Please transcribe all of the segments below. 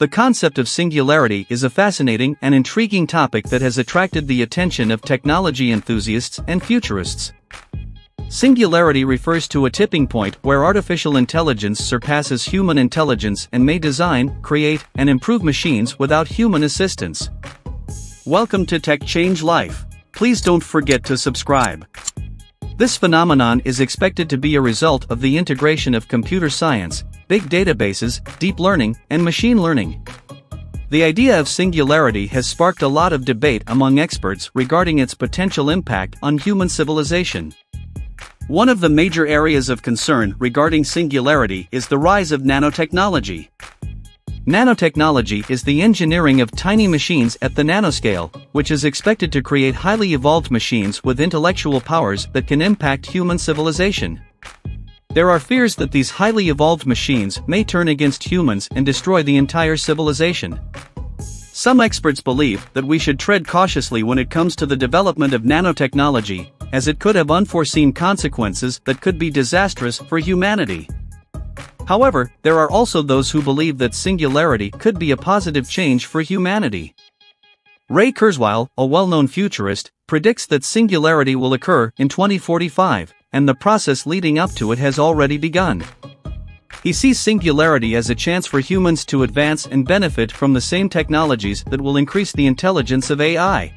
The concept of singularity is a fascinating and intriguing topic that has attracted the attention of technology enthusiasts and futurists. Singularity refers to a tipping point where artificial intelligence surpasses human intelligence and may design, create, and improve machines without human assistance. Welcome to Tech Change Life. Please don't forget to subscribe. This phenomenon is expected to be a result of the integration of computer science, big databases, deep learning, and machine learning. The idea of singularity has sparked a lot of debate among experts regarding its potential impact on human civilization. One of the major areas of concern regarding singularity is the rise of nanotechnology. Nanotechnology is the engineering of tiny machines at the nanoscale, which is expected to create highly evolved machines with intellectual powers that can impact human civilization. There are fears that these highly evolved machines may turn against humans and destroy the entire civilization. Some experts believe that we should tread cautiously when it comes to the development of nanotechnology, as it could have unforeseen consequences that could be disastrous for humanity. However, there are also those who believe that singularity could be a positive change for humanity. Ray Kurzweil, a well-known futurist, predicts that singularity will occur in 2045, and the process leading up to it has already begun. He sees singularity as a chance for humans to advance and benefit from the same technologies that will increase the intelligence of AI.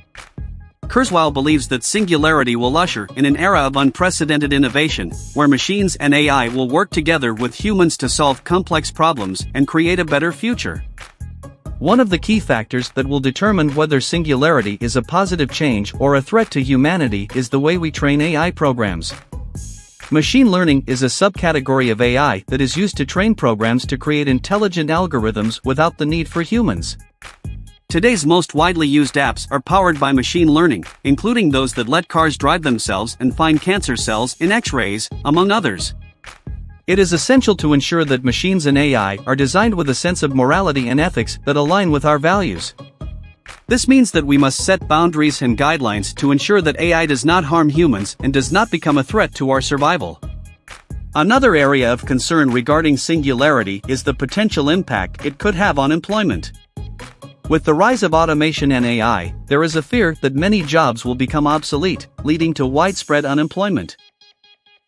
Kurzweil believes that singularity will usher in an era of unprecedented innovation, where machines and AI will work together with humans to solve complex problems and create a better future. One of the key factors that will determine whether singularity is a positive change or a threat to humanity is the way we train AI programs. Machine learning is a subcategory of AI that is used to train programs to create intelligent algorithms without the need for humans. Today's most widely used apps are powered by machine learning, including those that let cars drive themselves and find cancer cells in X-rays, among others. It is essential to ensure that machines and AI are designed with a sense of morality and ethics that align with our values. This means that we must set boundaries and guidelines to ensure that AI does not harm humans and does not become a threat to our survival. Another area of concern regarding singularity is the potential impact it could have on employment. With the rise of automation and AI, there is a fear that many jobs will become obsolete, leading to widespread unemployment.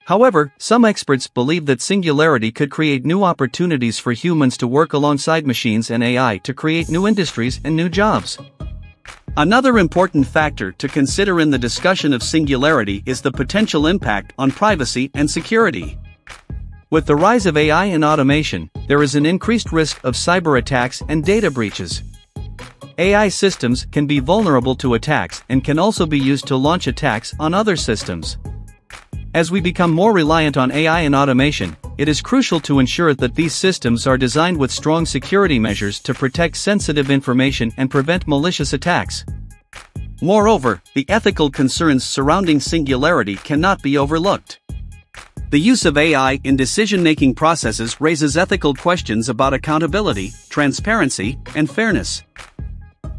However, some experts believe that singularity could create new opportunities for humans to work alongside machines and AI to create new industries and new jobs. Another important factor to consider in the discussion of singularity is the potential impact on privacy and security. With the rise of AI and automation, there is an increased risk of cyber attacks and data breaches. AI systems can be vulnerable to attacks and can also be used to launch attacks on other systems. As we become more reliant on AI and automation, it is crucial to ensure that these systems are designed with strong security measures to protect sensitive information and prevent malicious attacks. Moreover, the ethical concerns surrounding singularity cannot be overlooked. The use of AI in decision-making processes raises ethical questions about accountability, transparency, and fairness.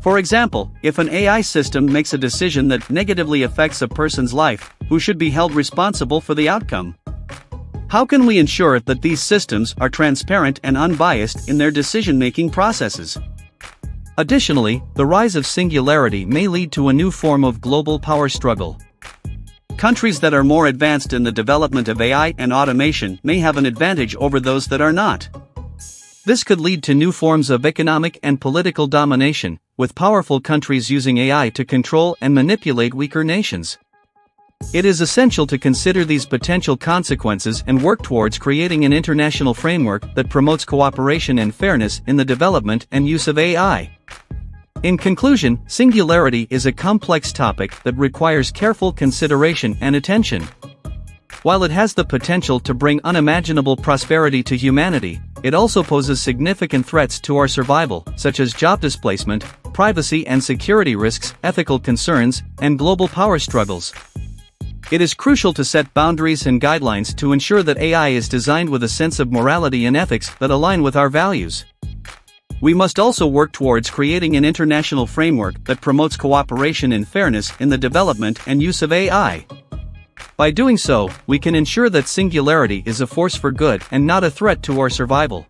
For example, if an AI system makes a decision that negatively affects a person's life, who should be held responsible for the outcome? How can we ensure that these systems are transparent and unbiased in their decision making processes? Additionally, the rise of singularity may lead to a new form of global power struggle. Countries that are more advanced in the development of AI and automation may have an advantage over those that are not. This could lead to new forms of economic and political domination, with powerful countries using AI to control and manipulate weaker nations. It is essential to consider these potential consequences and work towards creating an international framework that promotes cooperation and fairness in the development and use of AI. In conclusion, singularity is a complex topic that requires careful consideration and attention. While it has the potential to bring unimaginable prosperity to humanity, it also poses significant threats to our survival, such as job displacement, privacy and security risks, ethical concerns, and global power struggles. It is crucial to set boundaries and guidelines to ensure that AI is designed with a sense of morality and ethics that align with our values. We must also work towards creating an international framework that promotes cooperation and fairness in the development and use of AI. By doing so, we can ensure that singularity is a force for good and not a threat to our survival.